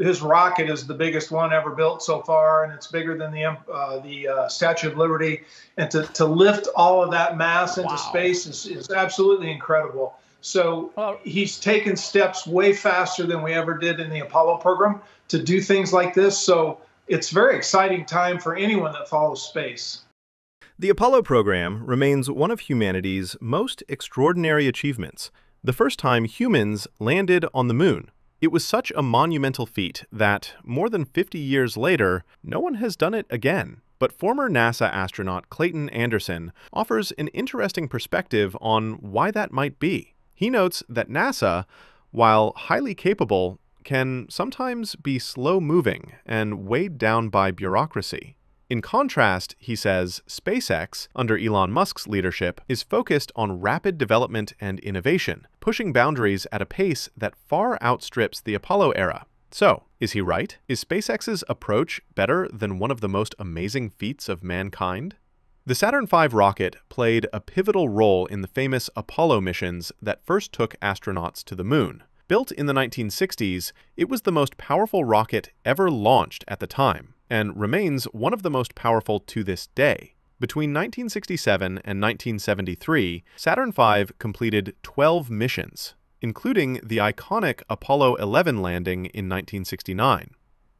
his rocket is the biggest one ever built so far, and it's bigger than the uh, the uh, Statue of Liberty. And to, to lift all of that mass into wow. space is, is absolutely incredible. So well, he's taken steps way faster than we ever did in the Apollo program to do things like this. So it's very exciting time for anyone that follows space. The Apollo program remains one of humanity's most extraordinary achievements. The first time humans landed on the moon. It was such a monumental feat that, more than 50 years later, no one has done it again. But former NASA astronaut Clayton Anderson offers an interesting perspective on why that might be. He notes that NASA, while highly capable, can sometimes be slow moving and weighed down by bureaucracy. In contrast, he says, SpaceX, under Elon Musk's leadership, is focused on rapid development and innovation, pushing boundaries at a pace that far outstrips the Apollo era. So, is he right? Is SpaceX's approach better than one of the most amazing feats of mankind? The Saturn V rocket played a pivotal role in the famous Apollo missions that first took astronauts to the moon. Built in the 1960s, it was the most powerful rocket ever launched at the time, and remains one of the most powerful to this day. Between 1967 and 1973, Saturn V completed 12 missions, including the iconic Apollo 11 landing in 1969.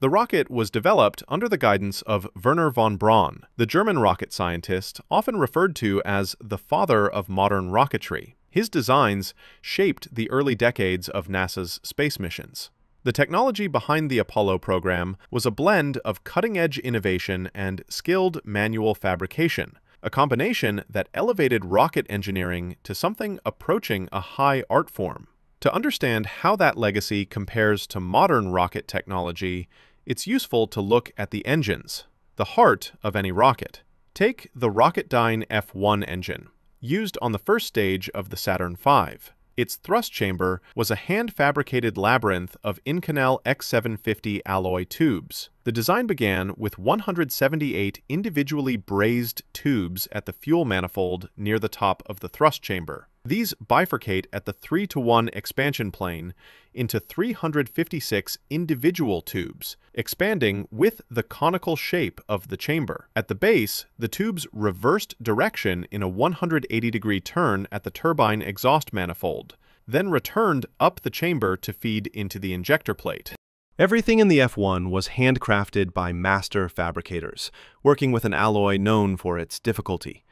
The rocket was developed under the guidance of Wernher von Braun, the German rocket scientist often referred to as the father of modern rocketry. His designs shaped the early decades of NASA's space missions. The technology behind the Apollo program was a blend of cutting-edge innovation and skilled manual fabrication, a combination that elevated rocket engineering to something approaching a high art form. To understand how that legacy compares to modern rocket technology, it's useful to look at the engines, the heart of any rocket. Take the Rocketdyne F1 engine, used on the first stage of the Saturn V. Its thrust chamber was a hand-fabricated labyrinth of Inconel X750 alloy tubes. The design began with 178 individually brazed tubes at the fuel manifold near the top of the thrust chamber. These bifurcate at the 3 to 1 expansion plane into 356 individual tubes, expanding with the conical shape of the chamber. At the base, the tubes reversed direction in a 180 degree turn at the turbine exhaust manifold, then returned up the chamber to feed into the injector plate. Everything in the F1 was handcrafted by master fabricators, working with an alloy known for its difficulty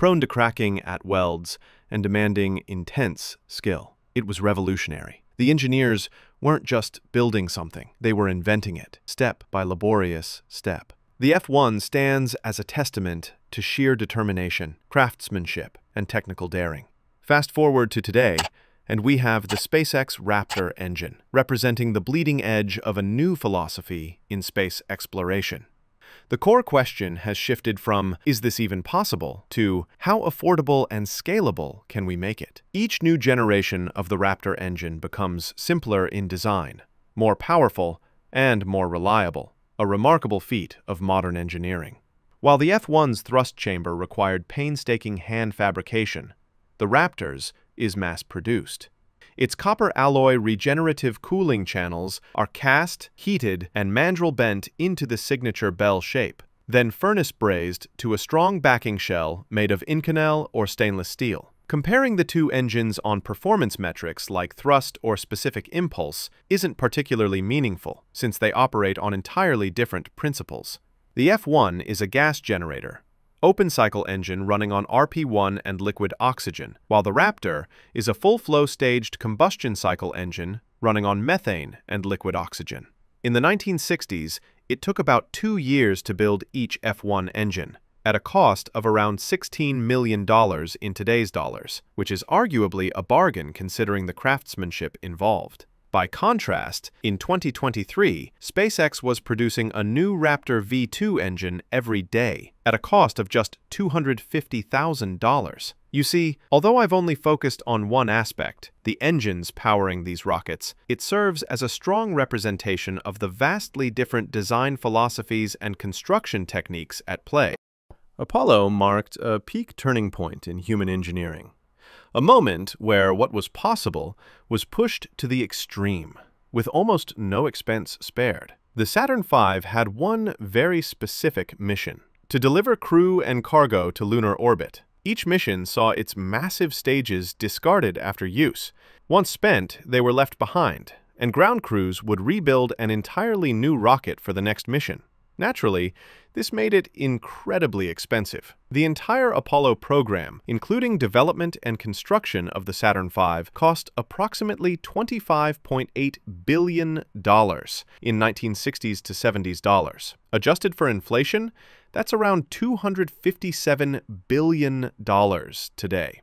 prone to cracking at welds and demanding intense skill. It was revolutionary. The engineers weren't just building something, they were inventing it, step by laborious step. The F-1 stands as a testament to sheer determination, craftsmanship, and technical daring. Fast forward to today, and we have the SpaceX Raptor engine, representing the bleeding edge of a new philosophy in space exploration. The core question has shifted from, is this even possible, to how affordable and scalable can we make it? Each new generation of the Raptor engine becomes simpler in design, more powerful, and more reliable, a remarkable feat of modern engineering. While the F-1's thrust chamber required painstaking hand fabrication, the Raptor's is mass-produced. Its copper alloy regenerative cooling channels are cast, heated, and mandrel bent into the signature bell shape, then furnace brazed to a strong backing shell made of Inconel or stainless steel. Comparing the two engines on performance metrics like thrust or specific impulse isn't particularly meaningful, since they operate on entirely different principles. The F1 is a gas generator, open cycle engine running on RP1 and liquid oxygen, while the Raptor is a full-flow staged combustion cycle engine running on methane and liquid oxygen. In the 1960s, it took about two years to build each F1 engine, at a cost of around $16 million in today's dollars, which is arguably a bargain considering the craftsmanship involved. By contrast, in 2023, SpaceX was producing a new Raptor V2 engine every day, at a cost of just $250,000. You see, although I've only focused on one aspect, the engines powering these rockets, it serves as a strong representation of the vastly different design philosophies and construction techniques at play. Apollo marked a peak turning point in human engineering a moment where what was possible was pushed to the extreme. with almost no expense spared. The Saturn V had one very specific mission to deliver crew and cargo to lunar orbit. Each mission saw its massive stages discarded after use. Once spent, they were left behind, and ground crews would rebuild an entirely new rocket for the next mission. Naturally, this made it incredibly expensive. The entire Apollo program, including development and construction of the Saturn V, cost approximately $25.8 billion in 1960s to 70s dollars. Adjusted for inflation, that's around $257 billion today.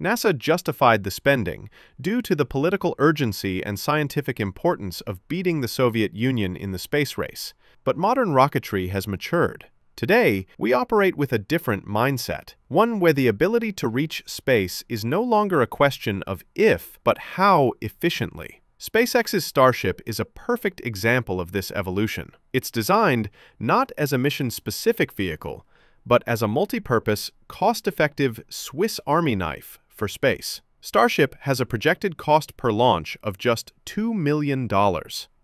NASA justified the spending due to the political urgency and scientific importance of beating the Soviet Union in the space race. But modern rocketry has matured. Today, we operate with a different mindset, one where the ability to reach space is no longer a question of if, but how efficiently. SpaceX's Starship is a perfect example of this evolution. It's designed not as a mission-specific vehicle, but as a multi-purpose, cost-effective Swiss Army knife for space. Starship has a projected cost per launch of just $2 million.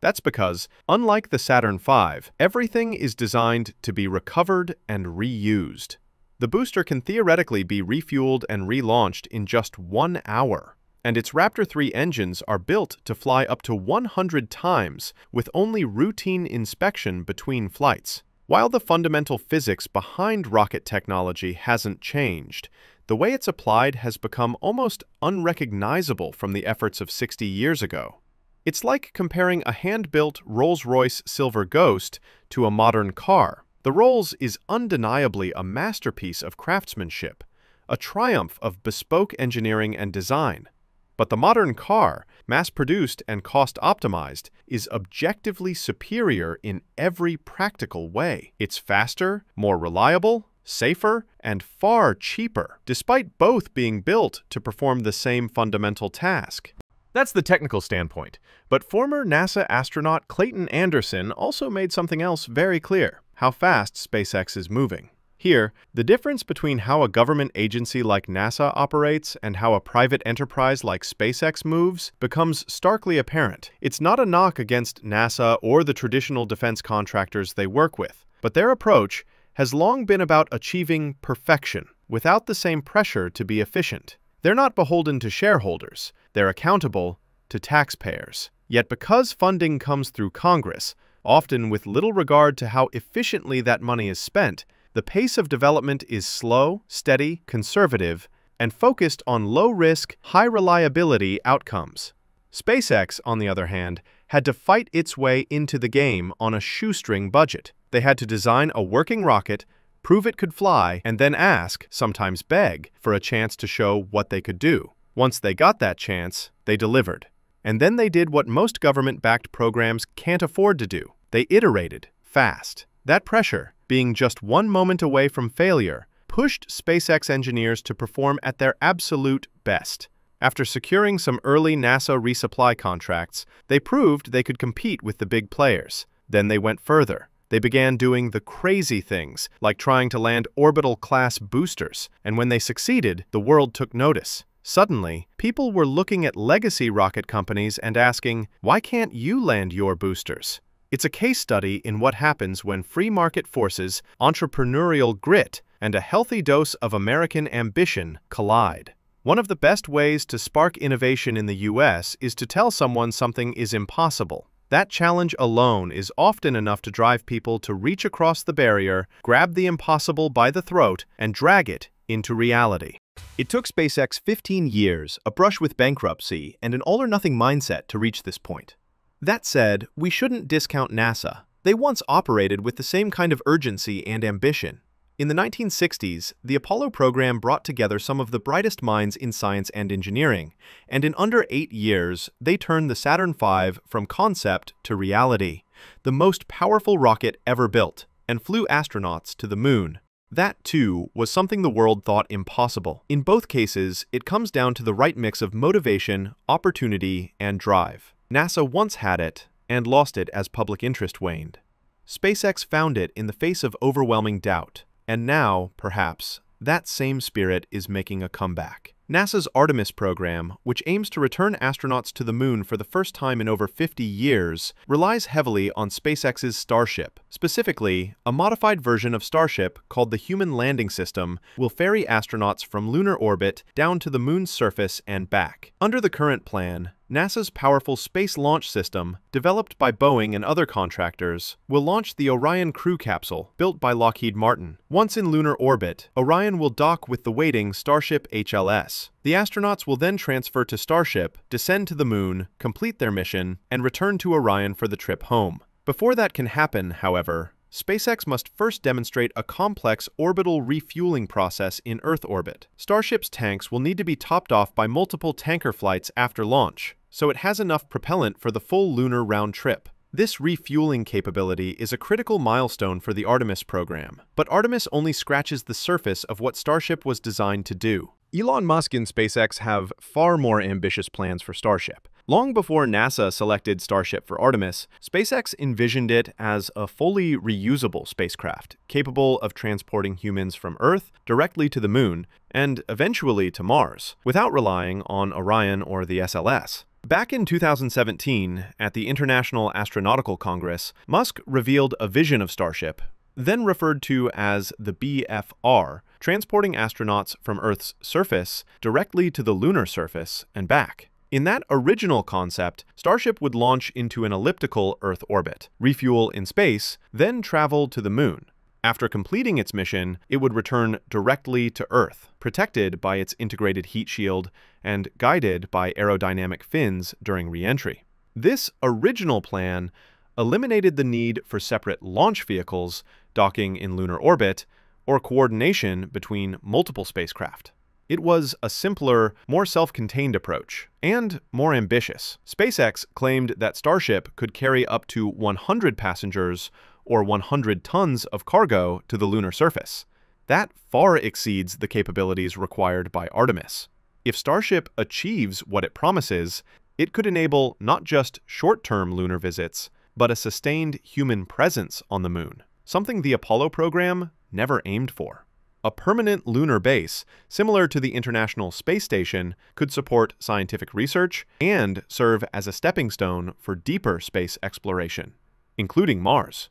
That's because, unlike the Saturn V, everything is designed to be recovered and reused. The booster can theoretically be refueled and relaunched in just one hour, and its Raptor 3 engines are built to fly up to 100 times with only routine inspection between flights. While the fundamental physics behind rocket technology hasn't changed, the way it's applied has become almost unrecognizable from the efforts of 60 years ago. It's like comparing a hand-built Rolls-Royce Silver Ghost to a modern car. The Rolls is undeniably a masterpiece of craftsmanship, a triumph of bespoke engineering and design. But the modern car, mass-produced and cost-optimized, is objectively superior in every practical way. It's faster, more reliable, safer, and far cheaper, despite both being built to perform the same fundamental task. That's the technical standpoint, but former NASA astronaut Clayton Anderson also made something else very clear, how fast SpaceX is moving. Here, the difference between how a government agency like NASA operates and how a private enterprise like SpaceX moves becomes starkly apparent. It's not a knock against NASA or the traditional defense contractors they work with, but their approach has long been about achieving perfection without the same pressure to be efficient. They're not beholden to shareholders, they're accountable to taxpayers. Yet because funding comes through Congress, often with little regard to how efficiently that money is spent, the pace of development is slow, steady, conservative, and focused on low-risk, high-reliability outcomes. SpaceX, on the other hand, had to fight its way into the game on a shoestring budget. They had to design a working rocket, prove it could fly, and then ask, sometimes beg, for a chance to show what they could do. Once they got that chance, they delivered. And then they did what most government-backed programs can't afford to do. They iterated, fast. That pressure, being just one moment away from failure, pushed SpaceX engineers to perform at their absolute best. After securing some early NASA resupply contracts, they proved they could compete with the big players. Then they went further. They began doing the crazy things, like trying to land orbital-class boosters, and when they succeeded, the world took notice. Suddenly, people were looking at legacy rocket companies and asking, why can't you land your boosters? It's a case study in what happens when free market forces, entrepreneurial grit, and a healthy dose of American ambition collide. One of the best ways to spark innovation in the US is to tell someone something is impossible. That challenge alone is often enough to drive people to reach across the barrier, grab the impossible by the throat, and drag it into reality. It took SpaceX 15 years, a brush with bankruptcy, and an all-or-nothing mindset to reach this point. That said, we shouldn't discount NASA. They once operated with the same kind of urgency and ambition. In the 1960s, the Apollo program brought together some of the brightest minds in science and engineering, and in under eight years, they turned the Saturn V from concept to reality, the most powerful rocket ever built, and flew astronauts to the moon. That, too, was something the world thought impossible. In both cases, it comes down to the right mix of motivation, opportunity, and drive. NASA once had it, and lost it as public interest waned. SpaceX found it in the face of overwhelming doubt. And now, perhaps, that same spirit is making a comeback. NASA's Artemis program, which aims to return astronauts to the moon for the first time in over 50 years, relies heavily on SpaceX's Starship. Specifically, a modified version of Starship called the Human Landing System will ferry astronauts from lunar orbit down to the moon's surface and back. Under the current plan, NASA's powerful Space Launch System, developed by Boeing and other contractors, will launch the Orion crew capsule, built by Lockheed Martin. Once in lunar orbit, Orion will dock with the waiting Starship HLS. The astronauts will then transfer to Starship, descend to the moon, complete their mission, and return to Orion for the trip home. Before that can happen, however, SpaceX must first demonstrate a complex orbital refueling process in Earth orbit. Starship's tanks will need to be topped off by multiple tanker flights after launch, so it has enough propellant for the full lunar round trip. This refueling capability is a critical milestone for the Artemis program, but Artemis only scratches the surface of what Starship was designed to do. Elon Musk and SpaceX have far more ambitious plans for Starship. Long before NASA selected Starship for Artemis, SpaceX envisioned it as a fully reusable spacecraft, capable of transporting humans from Earth directly to the Moon, and eventually to Mars, without relying on Orion or the SLS. Back in 2017, at the International Astronautical Congress, Musk revealed a vision of Starship, then referred to as the BFR, transporting astronauts from Earth's surface directly to the lunar surface and back. In that original concept, Starship would launch into an elliptical Earth orbit, refuel in space, then travel to the Moon. After completing its mission, it would return directly to Earth, protected by its integrated heat shield and guided by aerodynamic fins during reentry. This original plan eliminated the need for separate launch vehicles docking in lunar orbit or coordination between multiple spacecraft. It was a simpler, more self-contained approach, and more ambitious. SpaceX claimed that Starship could carry up to 100 passengers or 100 tons of cargo to the lunar surface. That far exceeds the capabilities required by Artemis. If Starship achieves what it promises, it could enable not just short-term lunar visits, but a sustained human presence on the moon, something the Apollo program never aimed for. A permanent lunar base, similar to the International Space Station, could support scientific research and serve as a stepping stone for deeper space exploration, including Mars.